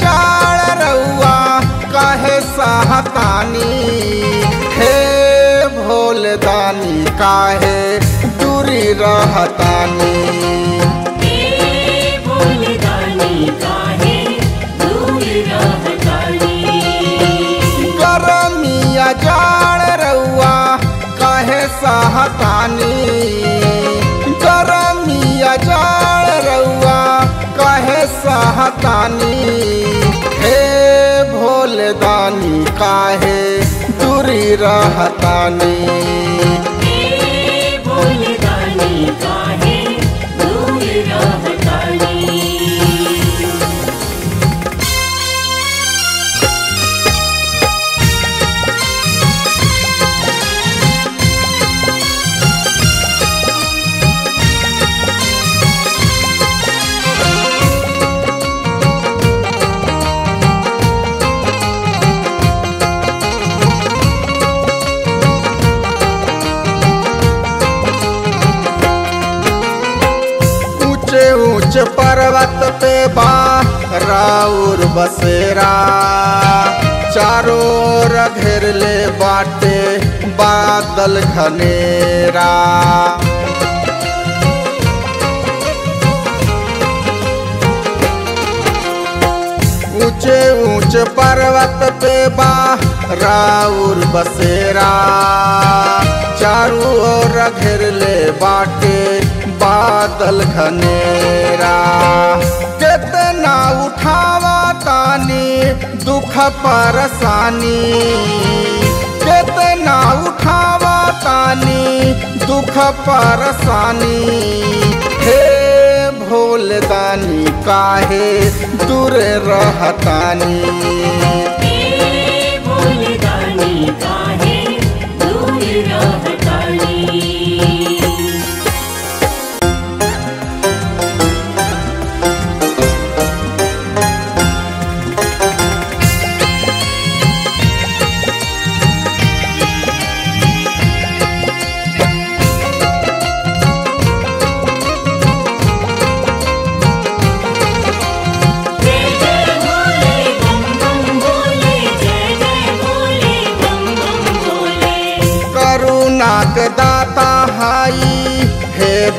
जाड़ रउआ काहे सहतानी। हे भोलदानी काहे दूरी रहतानी। जाड़ रउआ कहे सहतानी। सहतानी हे भोलदानी काहे दूरी रहतानी? पर्वत पे राउर बसेरा। चारों ओर घेर ले बाटे बादल घनेरा। ऊँचे ऊँचे पर्वत पे बा राउर बसेरा। चारों ओर घेर ले बाटे बादल घनेरा। कितना उठावा तानी, दुख परसानी कितना उठावा तानी, दुख परसानी हे भोलदानी काहे दूर रहतानी? भोलदानी काहे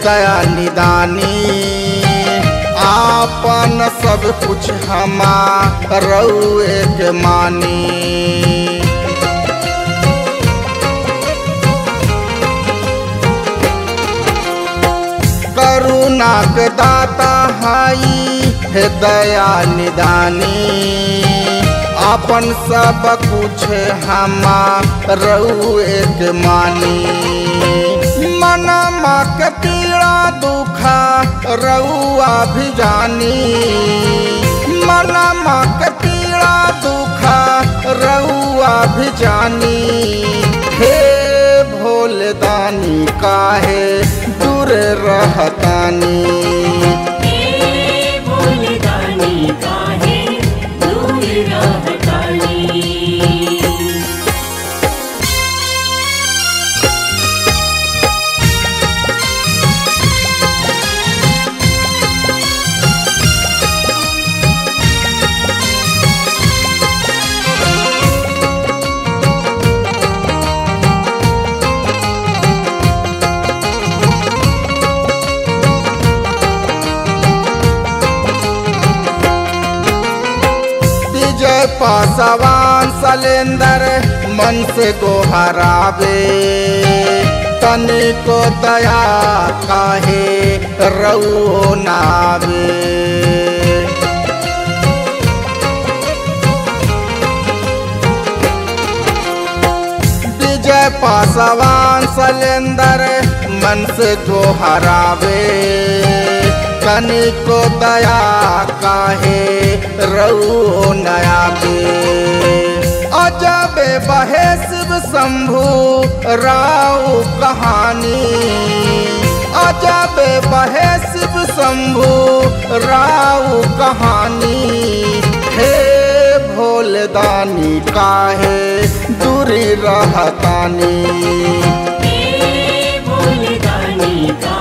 दया निदानी? आपन सब कुछ हमा रउए के मानी। करुणा दाता हाई हे दया निदानी। अपन सब कुछ हमा रउए के मानी। मनमा के पीड़ा दुखा, रउआ भी जानी। मनमा के पीड़ा दुखा, रउआ भी जानी। हे भोलदानी काहे दूर रहतानी? पासवान सलेंदर मन से गोहरावे तनिको दया काहे रउओ नावे। विजय पासवान सलेंदर मन से गोहरावे तनिको दया काहे रऊ नया बे अजबे बहे शिव शंभु राउ कहानी। अजबे बहे शिव शंभु राउ कहानी। हे भोलदानी, काहे दूरी रहतानी? भोलदानी काहे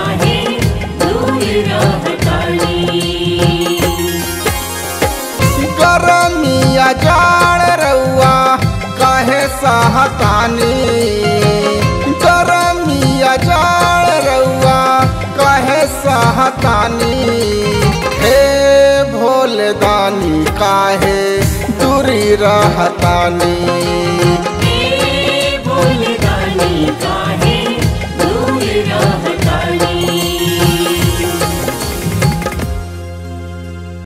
सहतानी हे भोले दानी काहे दूरी रहतानी?